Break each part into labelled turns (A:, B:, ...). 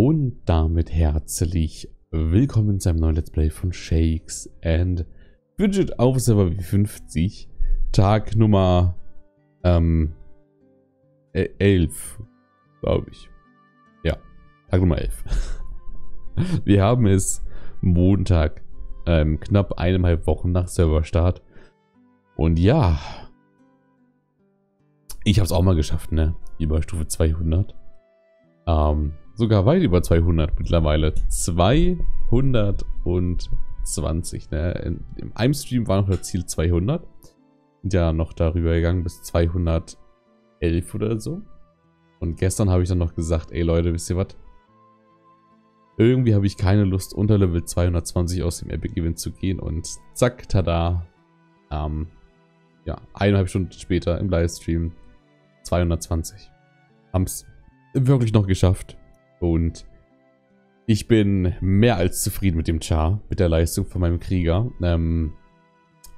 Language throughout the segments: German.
A: Und damit herzlich willkommen zu einem neuen Let's Play von Shakes and Widget auf Server 50. Tag Nummer ähm, 11, glaube ich. Ja, Tag Nummer 11. Wir haben es Montag, ähm, knapp eineinhalb Wochen nach Serverstart. Und ja, ich habe es auch mal geschafft, ne? Über Stufe 200. Ähm, sogar weit über 200 mittlerweile. 220, ne? In, Im einem Stream war noch das Ziel 200. Sind ja noch darüber gegangen bis 211 oder so. Und gestern habe ich dann noch gesagt, ey Leute, wisst ihr was? Irgendwie habe ich keine Lust, unter Level 220 aus dem Epic Event zu gehen. Und zack, tada. Ähm, ja, eineinhalb Stunden später im Livestream 220. Haben es wirklich noch geschafft. Und ich bin mehr als zufrieden mit dem Char, mit der Leistung von meinem Krieger. Ähm,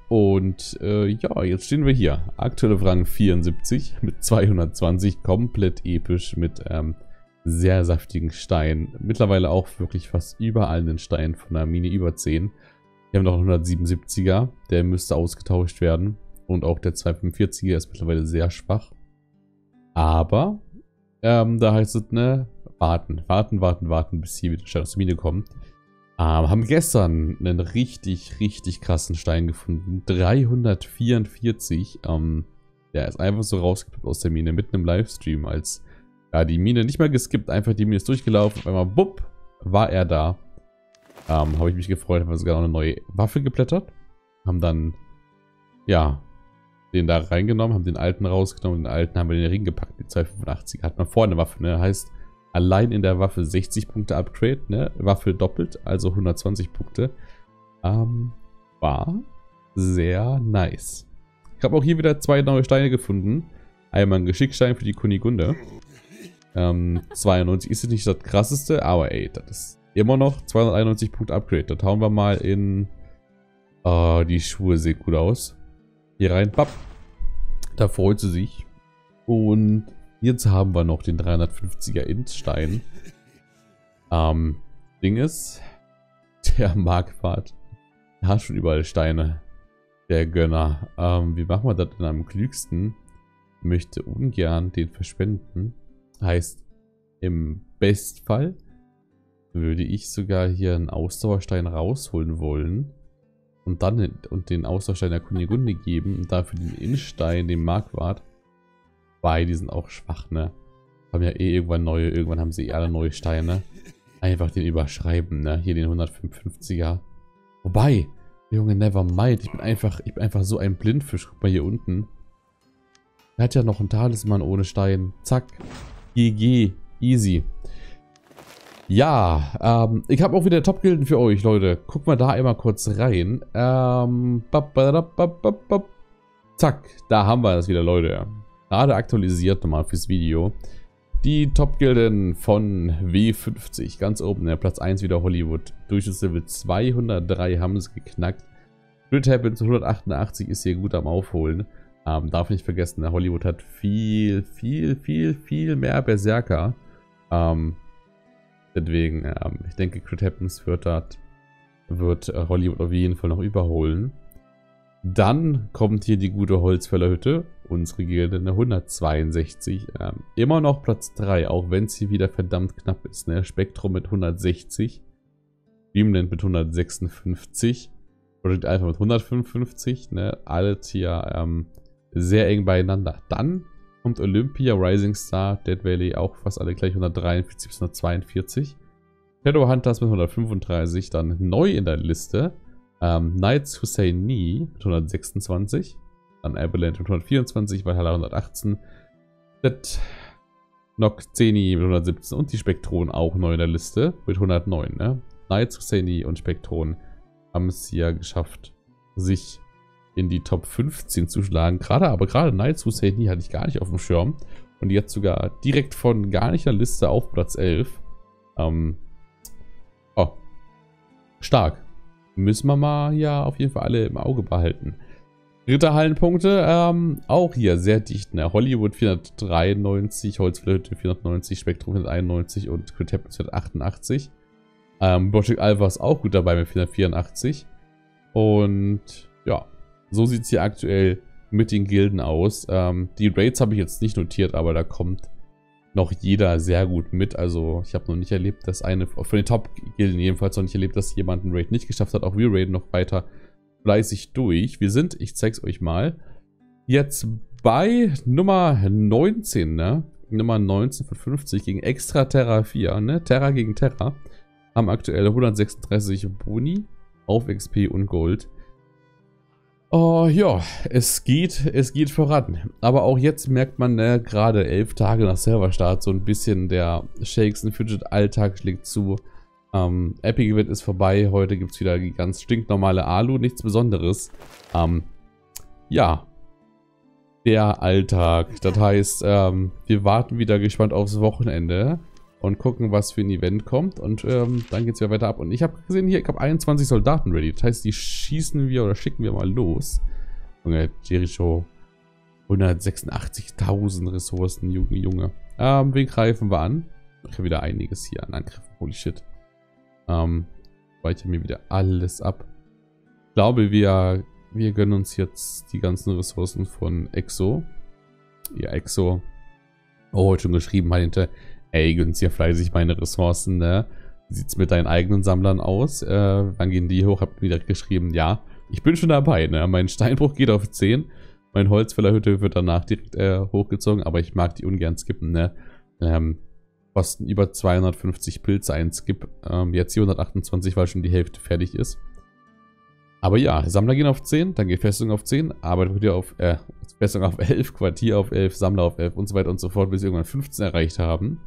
A: und äh, ja, jetzt stehen wir hier. Aktuelle Rang 74 mit 220, komplett episch mit ähm, sehr saftigen Steinen. Mittlerweile auch wirklich fast überall den Stein von der Mine über 10. Wir haben noch einen 177er, der müsste ausgetauscht werden. Und auch der 245er ist mittlerweile sehr schwach. Aber ähm, da heißt es, ne, warten, warten, warten, warten, bis hier wieder Stein aus der Mine kommt. Ähm, haben gestern einen richtig, richtig krassen Stein gefunden. 344. Ähm, der ist einfach so rausgepippt aus der Mine, mitten im Livestream, als ja, die Mine nicht mal geskippt, einfach die Mine ist durchgelaufen. Auf einmal, bupp, war er da. Ähm, habe ich mich gefreut, haben wir sogar noch eine neue Waffe geblättert. Haben dann, ja, den da reingenommen, haben den alten rausgenommen, den alten haben wir in den Ring gepackt, die 285 hat man vorne Waffe, ne? Heißt, allein in der Waffe 60 Punkte Upgrade, ne? Waffe doppelt, also 120 Punkte. Ähm, war sehr nice. Ich habe auch hier wieder zwei neue Steine gefunden. Einmal ein Geschickstein für die Kunigunde. Ähm, 92 ist nicht das krasseste, aber ey, das ist immer noch 291 Punkte Upgrade. Da hauen wir mal in... Oh, die Schuhe sehen gut aus. Hier rein, papp. Da freut sie sich. Und jetzt haben wir noch den 350er Int-Stein. Ähm, Ding ist, der Marquardt hat schon überall Steine. Der Gönner. Ähm, wie machen wir das denn am klügsten? Möchte ungern den verschwenden. Heißt, im Bestfall würde ich sogar hier einen Ausdauerstein rausholen wollen und dann und den Austauschstein der Kunigunde geben und dafür den Innenstein, den Marquardt. Beide sind auch schwach, ne? Haben ja eh irgendwann neue, irgendwann haben sie eh alle neue Steine. Einfach den überschreiben, ne? Hier den 155er. Wobei, Junge, never mind. Ich bin einfach, ich bin einfach so ein Blindfisch. Guck mal hier unten. Er hat ja noch einen Talisman ohne Stein. Zack. GG. Easy. Ja, ähm, ich habe auch wieder Top-Gilden für euch, Leute. Guckt mal da einmal kurz rein. Ähm, bap, bap, bap, Zack, da haben wir das wieder, Leute. Gerade aktualisiert nochmal fürs Video. Die Top-Gilden von W50. Ganz oben, der Platz 1 wieder Hollywood. Durchschnittslevel 203 haben sie geknackt. Crit Happens 188 ist hier gut am Aufholen. Ähm, darf nicht vergessen, Hollywood hat viel, viel, viel, viel mehr Berserker. Ähm, Deswegen, ähm, ich denke, Crit Happens wird, wird äh, Hollywood auf jeden Fall noch überholen. Dann kommt hier die gute Holzfällerhütte. Unsere Gilde eine 162. Ähm, immer noch Platz 3, auch wenn es hier wieder verdammt knapp ist. Ne? Spektrum mit 160. Dreamland mit 156. Project Alpha mit 155. Ne? Alles hier ähm, sehr eng beieinander. Dann kommt Olympia, Rising Star, Dead Valley auch fast alle gleich 143 bis 142. Shadowhunters mit 135, dann neu in der Liste. Ähm, Knights Husseini mit 126. Dann Avalanche mit 124, Valhalla 118. Dead Nocteni mit 117 und die Spektron auch neu in der Liste mit 109. Ne? Knights Husseini und Spektron haben es hier geschafft, sich in die Top 15 zu schlagen. Gerade, aber gerade Knights Husseini hatte ich gar nicht auf dem Schirm. Und jetzt sogar direkt von gar nicht der Liste auf Platz 11. Ähm, oh. Stark. Müssen wir mal ja auf jeden Fall alle im Auge behalten. Ritterhallenpunkte, ähm, auch hier sehr dicht. Ne? Hollywood 493, Holzflöte 490, Spektrum 491 und Crit 488. Ähm, Project Alpha ist auch gut dabei mit 484. Und ja, so sieht es hier aktuell mit den Gilden aus. Ähm, die Raids habe ich jetzt nicht notiert, aber da kommt noch jeder sehr gut mit. Also ich habe noch nicht erlebt, dass eine, von den Top-Gilden jedenfalls noch nicht erlebt, dass jemand einen Raid nicht geschafft hat. Auch wir raiden noch weiter fleißig durch. Wir sind, ich zeig's euch mal, jetzt bei Nummer 19, ne? Nummer 19 von 50 gegen Extra Terra 4, ne? Terra gegen Terra. Haben aktuell 136 Boni auf XP und Gold. Oh ja, es geht, es geht voran. Aber auch jetzt merkt man ne, gerade elf Tage nach Serverstart so ein bisschen der Shakes and Fidget Alltag schlägt zu. Ähm, Epic Event ist vorbei. Heute gibt es wieder die ganz stinknormale Alu. Nichts Besonderes. Ähm, ja. Der Alltag. Das heißt, ähm, wir warten wieder gespannt aufs Wochenende und gucken, was für ein Event kommt. Und ähm, dann geht es wieder weiter ab. Und ich habe gesehen, hier, ich habe 21 Soldaten ready. Das heißt, die schießen wir oder schicken wir mal los. Junge, Jericho. 186.000 Ressourcen, Junge, Junge. Ähm, wen greifen wir an? Ich habe wieder einiges hier an Angriffen. Holy shit. Ähm, speichere mir wieder alles ab. Ich glaube, wir, wir gönnen uns jetzt die ganzen Ressourcen von Exo. Ja, Exo. Oh, heute schon geschrieben meinte, ey, gönnst ja fleißig meine Ressourcen, ne? Wie sieht's mit deinen eigenen Sammlern aus? Äh, wann gehen die hoch? Hab direkt geschrieben, ja, ich bin schon dabei, ne? Mein Steinbruch geht auf 10. Mein Holzfällerhütte wird danach direkt äh, hochgezogen, aber ich mag die ungern skippen, ne? Ähm, kosten über 250 Pilze ein Skip. Ähm, jetzt hier 128, weil schon die Hälfte fertig ist. Aber ja, Sammler gehen auf 10, dann geht Festung auf 10, Arbeiterquartier auf, äh, Festung auf 11, Quartier auf 11, Sammler auf 11 und so weiter und so fort, bis wir irgendwann 15 erreicht haben.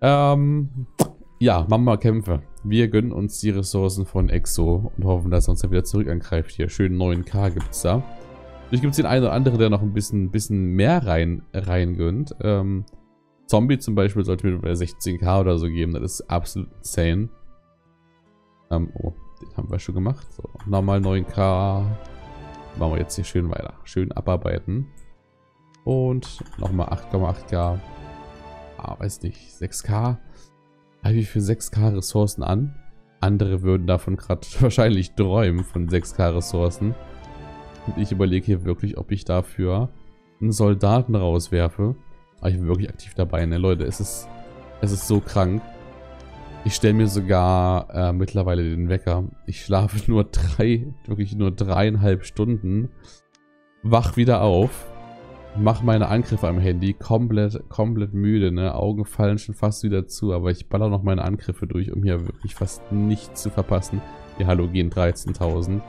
A: Ähm, ja, machen wir Kämpfe. Wir gönnen uns die Ressourcen von Exo und hoffen, dass er uns dann wieder zurück angreift. Hier, schön 9k gibt es da. Natürlich gibt es den einen oder anderen, der noch ein bisschen, bisschen mehr rein, rein gönnt. Ähm, Zombie zum Beispiel sollte mir bei 16k oder so geben. Das ist absolut insane. Ähm, oh, den haben wir schon gemacht. So, nochmal 9k. Machen wir jetzt hier schön weiter. Schön abarbeiten. Und nochmal 8,8k ah, weiß nicht, 6k. Habe ich für 6k Ressourcen an. Andere würden davon gerade wahrscheinlich träumen von 6k Ressourcen. Und ich überlege hier wirklich, ob ich dafür einen Soldaten rauswerfe. Aber ich bin wirklich aktiv dabei, ne Leute, es ist, es ist so krank. Ich stelle mir sogar äh, mittlerweile den Wecker. Ich schlafe nur drei, wirklich nur dreieinhalb Stunden. Wach wieder auf mache meine Angriffe am Handy komplett, komplett müde, ne? Augen fallen schon fast wieder zu, aber ich baller noch meine Angriffe durch, um hier wirklich fast nichts zu verpassen. Die Halogen 13.000.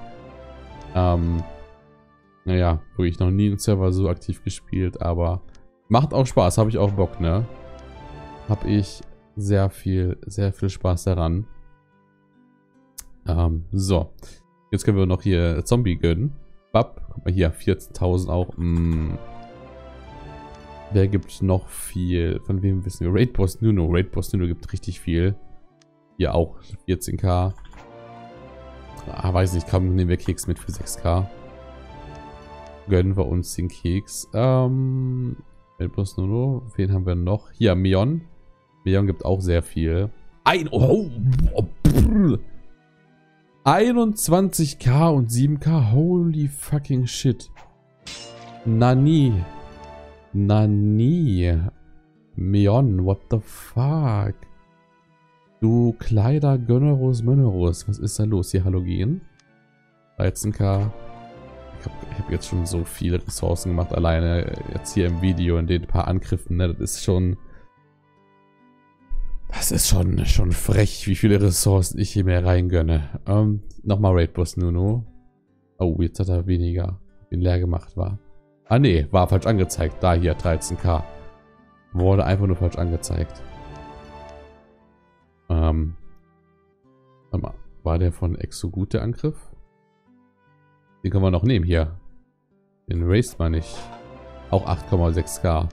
A: Ähm, naja, wirklich noch nie einen Server so aktiv gespielt, aber macht auch Spaß, habe ich auch Bock, ne? Habe ich sehr viel, sehr viel Spaß daran. Ähm, so. Jetzt können wir noch hier Zombie gönnen. Bap, guck mal hier, 14.000 auch. Mm. Wer gibt noch viel? Von wem wissen wir? Raid Boss Nuno. Raid Boss Nuno gibt richtig viel. Hier auch 14k. Ah, weiß nicht, kaum nehmen wir Keks mit für 6k. Gönnen wir uns den Keks. Ähm, Boss Nuno. Wen haben wir noch? Hier, Mion. Mion gibt auch sehr viel. Ein, oh, oh, 21k und 7k. Holy fucking shit. Nani. Nani. Mion, what the fuck? Du Kleider Gönnerus Mönnerus. Was ist da los? Hier Halogen. 13k. Ich habe hab jetzt schon so viele Ressourcen gemacht, alleine jetzt hier im Video in den paar Angriffen. Ne? Das ist schon... Das ist schon, schon frech, wie viele Ressourcen ich hier mehr reingönne. Ähm, nochmal Raid Boss Nuno. Oh, jetzt hat er weniger, wie leer gemacht war. Ah nee, war falsch angezeigt. Da hier, 13k. Wurde einfach nur falsch angezeigt. Ähm. Warte mal, war der von Exo gut, der Angriff? Den können wir noch nehmen hier. Den Race mal nicht. Auch 8,6k.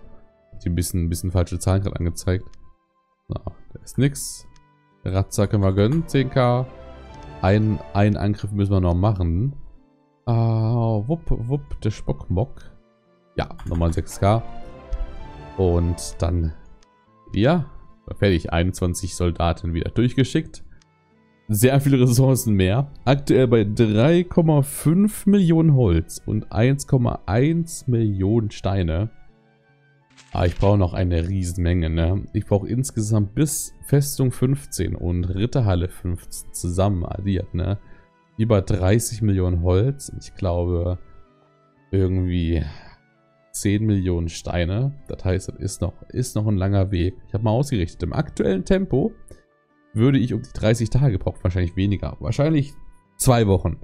A: Die ein bisschen, ein bisschen falsche Zahlen gerade angezeigt. So, da ist nix. Ratzer können wir gönnen, 10k. Ein, einen Angriff müssen wir noch machen. Uh, wupp, wupp, der Spockmock. Ja, nochmal 6k. Und dann, ja, fertig. 21 Soldaten wieder durchgeschickt. Sehr viele Ressourcen mehr. Aktuell bei 3,5 Millionen Holz und 1,1 Millionen Steine. Aber ah, ich brauche noch eine Riesenmenge, ne? Ich brauche insgesamt bis Festung 15 und Ritterhalle 15 zusammen addiert, ne? Über 30 Millionen Holz. Und ich glaube, irgendwie 10 Millionen Steine. Das heißt, das ist noch, ist noch ein langer Weg. Ich habe mal ausgerichtet. Im aktuellen Tempo würde ich um die 30 Tage brauchen. Wahrscheinlich weniger. Wahrscheinlich zwei Wochen.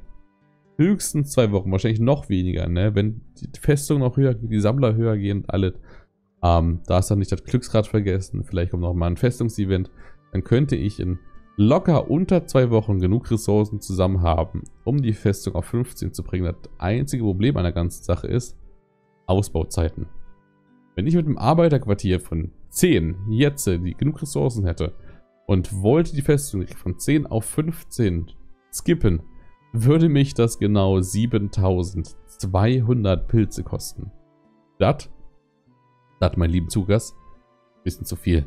A: Höchstens zwei Wochen. Wahrscheinlich noch weniger, ne? Wenn die Festung noch höher geht, die Sammler höher gehen und alles. Ähm, da ist dann nicht das Glücksrad vergessen. Vielleicht kommt noch mal ein Festungsevent. Dann könnte ich in locker unter zwei Wochen genug Ressourcen zusammen haben, um die Festung auf 15 zu bringen. Das einzige Problem an der ganzen Sache ist, Ausbauzeiten. Wenn ich mit einem Arbeiterquartier von 10 jetzt die genug Ressourcen hätte und wollte die Festung von 10 auf 15 skippen, würde mich das genau 7200 Pilze kosten. Das, das mein lieben Zugast, bisschen zu viel.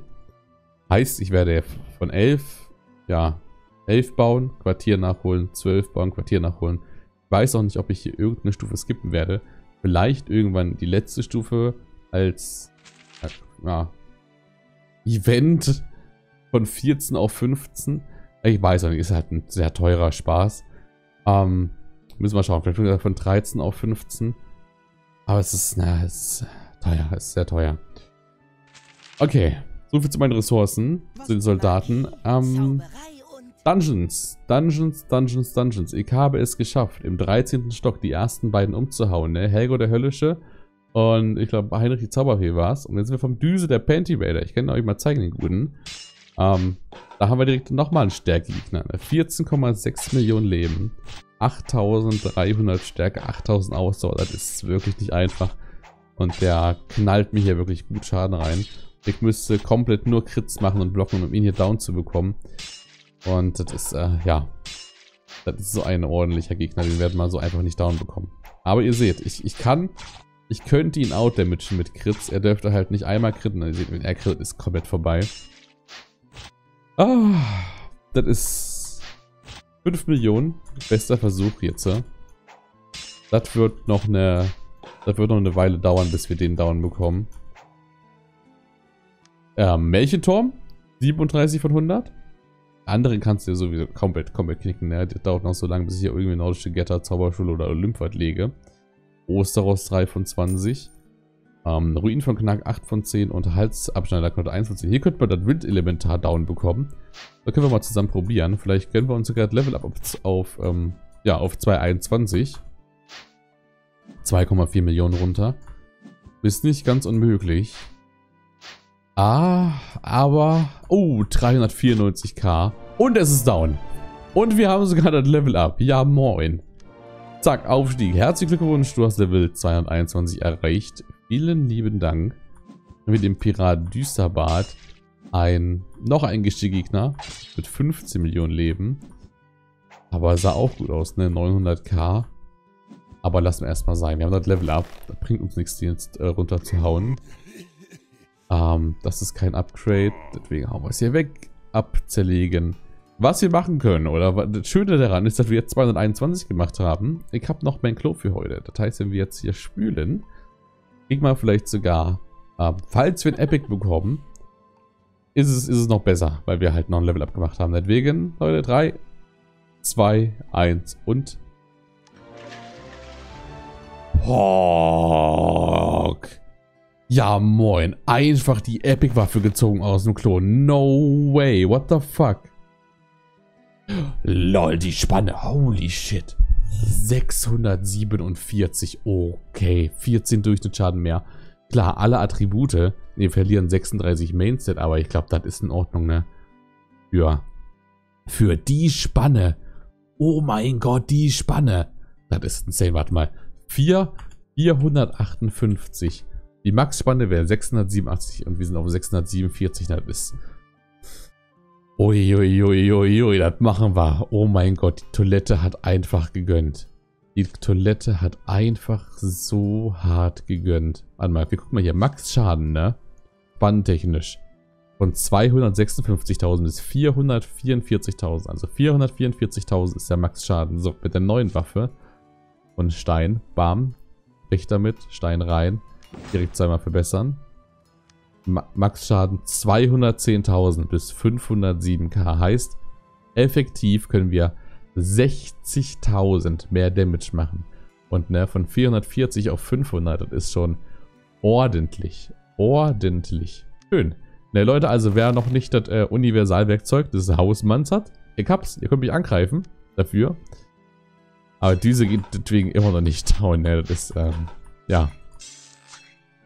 A: Heißt, ich werde von 11, ja, 11 bauen, Quartier nachholen, 12 bauen, Quartier nachholen. Ich weiß auch nicht, ob ich hier irgendeine Stufe skippen werde. Vielleicht irgendwann die letzte Stufe als ja, Event von 14 auf 15. Ich weiß auch nicht, ist halt ein sehr teurer Spaß. Ähm, müssen wir schauen, vielleicht von 13 auf 15. Aber es ist, na, es ist teuer, es ist sehr teuer. Okay, soviel zu meinen Ressourcen, zu den Soldaten. Ähm, Dungeons, Dungeons, Dungeons, Dungeons. Ich habe es geschafft, im 13. Stock die ersten beiden umzuhauen. Ne? Helgo der Höllische und ich glaube Heinrich die Zauberfee war es. Und jetzt sind wir vom Düse der Panty Raider. Ich kann euch mal zeigen, den guten. Ähm, da haben wir direkt nochmal einen Stärkegegner. 14,6 Millionen Leben. 8300 Stärke, 8000 Ausdauer. Das ist wirklich nicht einfach. Und der knallt mir hier wirklich gut Schaden rein. Ich müsste komplett nur Crits machen und blocken, um ihn hier down zu bekommen. Und das ist, äh, ja. Das ist so ein ordentlicher Gegner. Den werden wir so einfach nicht down bekommen. Aber ihr seht, ich, ich kann, ich könnte ihn outdamagen mit Crits. Er dürfte halt nicht einmal critten. Ihr seht, wenn er crit, ist komplett vorbei. Ah, das ist 5 Millionen. Bester Versuch jetzt. Das wird noch eine, das wird noch eine Weile dauern, bis wir den down bekommen. Ähm, Märchenturm. 37 von 100. Andere kannst du ja sowieso komplett, komplett knicken. Ne? Das dauert noch so lange, bis ich hier irgendwie nordische Getter, Zauberschule oder Olymphwart lege. Osteros 3 von 20. Ähm, Ruin von Knack 8 von 10 und Halsabschneider Knote 1 von 10. Hier könnte man das Windelementar down bekommen. Da können wir mal zusammen probieren. Vielleicht können wir uns sogar das Level up auf, auf, ähm, ja, auf 2,21. 2,4 Millionen runter. Ist nicht ganz unmöglich. Ah, aber... Oh, 394k. Und es ist down. Und wir haben sogar das Level Up. Ja, moin. Zack, Aufstieg. Herzlichen Glückwunsch, du hast Level 221 erreicht. Vielen lieben Dank. Mit dem Pirat Düsterbart ein, noch ein Gestiegegner mit 15 Millionen Leben. Aber sah auch gut aus, ne? 900k. Aber lassen wir erstmal sein. Wir haben das Level Up. Das bringt uns nichts, die jetzt äh, runterzuhauen. Ähm, das ist kein Upgrade, deswegen hauen wir es hier weg. Abzerlegen. Was wir machen können, oder das Schöne daran ist, dass wir jetzt 221 gemacht haben. Ich habe noch mein Klo für heute. Das heißt, wenn wir jetzt hier spülen, kriegen wir vielleicht sogar, äh, falls wir ein Epic bekommen, ist es, ist es noch besser, weil wir halt noch ein Level Up gemacht haben. Deswegen, Leute, 3, 2, 1 und... Hawk. Ja, moin. Einfach die Epic-Waffe gezogen aus dem Klon. No way. What the fuck? Lol, die Spanne. Holy shit. 647. Okay. 14 Durchschnittsschaden mehr. Klar, alle Attribute. Wir verlieren 36 Mainset, aber ich glaube, das ist in Ordnung, ne? Für, für die Spanne. Oh mein Gott, die Spanne. Das ist insane. Warte mal. 4, 458. Die Max-Spanne wäre 687 und wir sind auf 647. Das ist... Uiuiuiui, das machen wir. Oh mein Gott, die Toilette hat einfach gegönnt. Die Toilette hat einfach so hart gegönnt. Warte mal, wir gucken mal hier. Max Schaden, ne? Spannentechnisch. Von 256.000 bis 444.000. Also 444.000 ist der Max Schaden. So, mit der neuen Waffe. Und Stein. Bam. Bricht damit. Stein rein. Direkt zweimal verbessern. Ma Max Schaden 210.000 bis 507k. Heißt, effektiv können wir 60.000 mehr Damage machen. Und ne, von 440 auf 500, das ist schon ordentlich. Ordentlich. Schön. Ne, Leute, also wer noch nicht das äh, Universalwerkzeug des Hausmanns hat, ich hab's. Ihr könnt mich angreifen dafür. Aber diese geht deswegen immer noch nicht down, ne? Das ist, ähm, ja.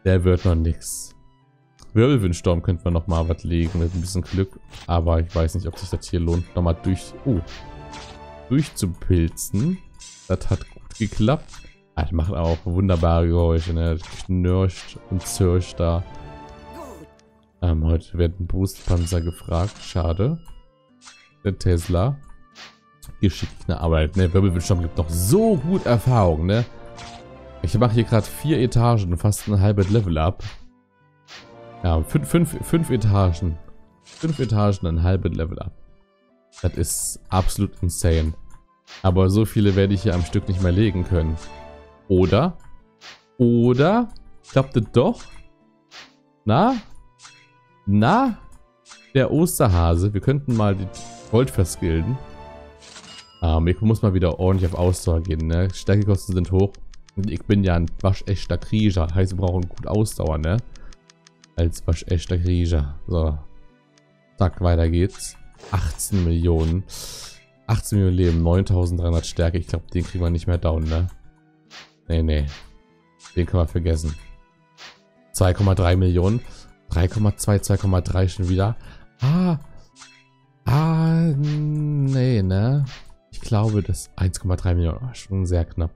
A: Der wird noch nix. Wirbelwindsturm könnten wir nochmal was legen mit ein bisschen Glück. Aber ich weiß nicht, ob sich das hier lohnt, nochmal durch... Uh, durchzupilzen. Das hat gut geklappt. Ah, das macht auch wunderbare Geräusche, ne? Das knirscht und zirscht da. Ähm, heute wird ein Boostpanzer gefragt. Schade. Der Tesla. Geschickt, ne? Aber ne, Wirbelwindsturm gibt noch so gut Erfahrung, ne? Ich mache hier gerade vier Etagen fast ein halbes Level up. Ja, fünf, fünf, fünf Etagen. Fünf Etagen, ein halbes Level up. Das ist absolut insane. Aber so viele werde ich hier am Stück nicht mehr legen können. Oder? Oder? Klappt das doch? Na? Na? Der Osterhase. Wir könnten mal die Gold verskilden. Ähm, ich muss mal wieder ordentlich auf Ausdauer gehen, ne? Stärkekosten sind hoch. Ich bin ja ein waschechter Krieger. Heißt, wir brauchen gut Ausdauer, ne? Als waschechter Krieger. So. Zack, weiter geht's. 18 Millionen. 18 Millionen Leben, 9300 Stärke. Ich glaube, den kriegen wir nicht mehr down, ne? Nee, nee. Den können wir vergessen. 2,3 Millionen. 3,2, 2,3 schon wieder. Ah. Ah, nee, ne? Ich glaube, das 1,3 Millionen war schon sehr knapp.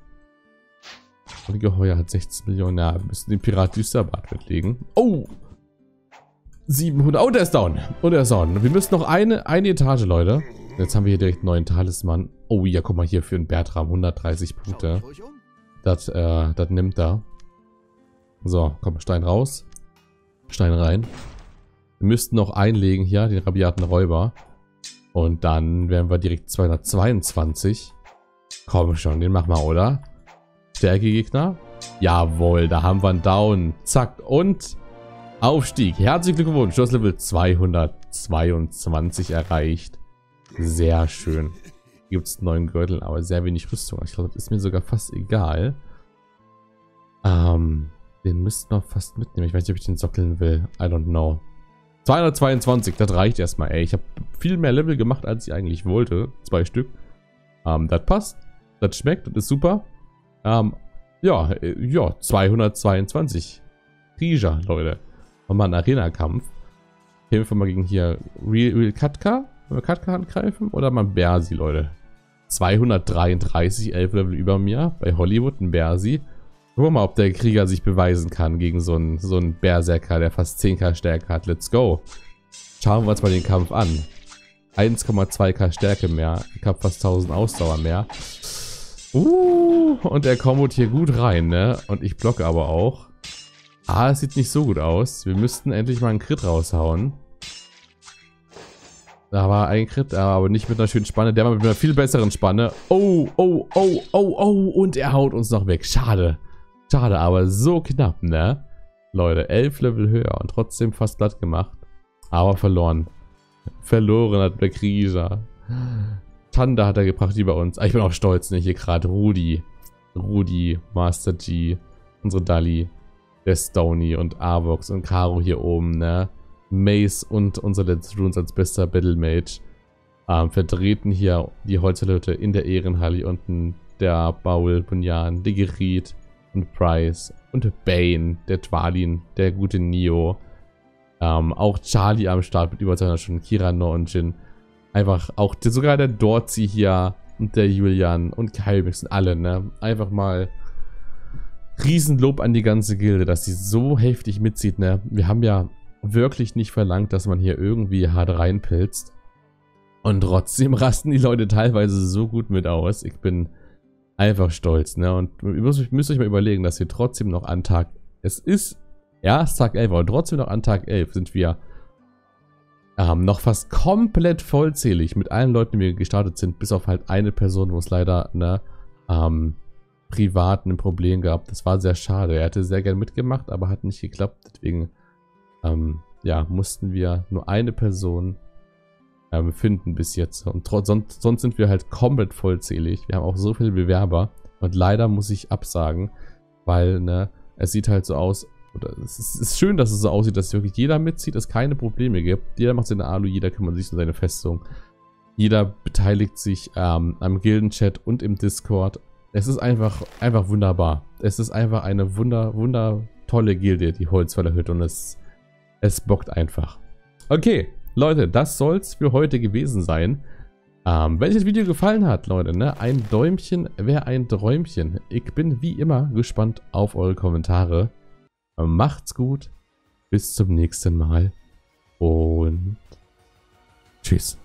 A: Und Geheuer hat 16 Millionen. Ja, wir müssen den Pirat Düsterbad mitlegen. Oh! 700. Oh, der ist down. Oh, der ist down. Wir müssen noch eine, eine Etage, Leute. Jetzt haben wir hier direkt einen neuen Talisman. Oh ja, guck mal hier für einen Bertram. 130 Punkte. Das, äh, das nimmt er. So, komm, Stein raus. Stein rein. Wir müssten noch einlegen hier, den rabiaten Räuber. Und dann wären wir direkt 222. Komm schon, den machen wir, oder? Stärke-Gegner. Jawohl, da haben wir einen Down. Zack, und Aufstieg. Herzlichen Glückwunsch. Du hast Level 222 erreicht. Sehr schön. Gibt es neuen Gürtel, aber sehr wenig Rüstung. Ich glaube, das ist mir sogar fast egal. Ähm, den müssten wir fast mitnehmen. Ich weiß nicht, ob ich den sockeln will. I don't know. 222, das reicht erstmal, ey. Ich habe viel mehr Level gemacht, als ich eigentlich wollte. Zwei Stück. Ähm, das passt. Das schmeckt, das ist super. Ähm, ja, äh, ja, 222. Rija, Leute. Wir einen Arena-Kampf. Kämpfen wir mal gegen hier Real, Real Katka. Wollen wir Katka angreifen? Oder mal Bersi, Leute. 233, 11 Level über mir. Bei Hollywood ein Bersi. Gucken wir mal, ob der Krieger sich beweisen kann gegen so einen, so einen Berserker, der fast 10k Stärke hat. Let's go. Schauen wir uns mal den Kampf an. 1,2k Stärke mehr. Ich habe fast 1000 Ausdauer mehr. Uh, und er kommt hier gut rein, ne? Und ich blocke aber auch. Ah, es sieht nicht so gut aus. Wir müssten endlich mal einen Crit raushauen. Da war ein Crit, aber nicht mit einer schönen Spanne. Der war mit einer viel besseren Spanne. Oh, oh, oh, oh, oh. Und er haut uns noch weg. Schade. Schade, aber so knapp, ne? Leute, elf Level höher und trotzdem fast platt gemacht. Aber verloren. Verloren hat der Krieger. Tanda hat er gebracht, bei uns. Ah, ich bin auch stolz, ne? Hier gerade Rudi. Rudi, Master G, unsere Dali Stony und Avox und Karo hier oben, ne? Mace und unser Let's Runes als bester Battle Mage ähm, vertreten hier die Holzerleute in der Ehrenhalle unten der Baul, Bunyan, Digerit und Price und Bane, der Twalin, der gute Neo. Ähm, auch Charlie am Start mit über 200 Stunden, Kirano und Jin. Einfach auch sogar der Dorzi hier und der Julian und Kylmix und alle, ne? Einfach mal Riesenlob an die ganze Gilde, dass sie so heftig mitzieht, ne? Wir haben ja wirklich nicht verlangt, dass man hier irgendwie hart reinpilzt. Und trotzdem rasten die Leute teilweise so gut mit aus. Ich bin einfach stolz, ne? Und ihr müsst, müsst euch mal überlegen, dass wir trotzdem noch an Tag, es ist erst Tag 11, aber trotzdem noch an Tag 11 sind wir ähm, noch fast komplett vollzählig mit allen Leuten, die wir gestartet sind, bis auf halt eine Person, wo es leider, ne, ähm, privat ein Problem gab. Das war sehr schade. Er hätte sehr gern mitgemacht, aber hat nicht geklappt. Deswegen, ähm, ja, mussten wir nur eine Person ähm, finden bis jetzt. Und sonst, sonst sind wir halt komplett vollzählig. Wir haben auch so viele Bewerber. Und leider muss ich absagen, weil, ne, es sieht halt so aus, oder es ist, ist schön, dass es so aussieht, dass wirklich jeder mitzieht, es keine Probleme gibt. Jeder macht seine Alu, jeder kümmert sich um seine Festung. Jeder beteiligt sich ähm, am Gildenchat und im Discord. Es ist einfach, einfach wunderbar. Es ist einfach eine wunder, wunder tolle Gilde, die Holzfäller Hütte und es, es bockt einfach. Okay, Leute, das soll's für heute gewesen sein. Ähm, wenn euch das Video gefallen hat, Leute, ne, ein Däumchen wäre ein Träumchen. Ich bin wie immer gespannt auf eure Kommentare. Macht's gut, bis zum nächsten Mal und tschüss.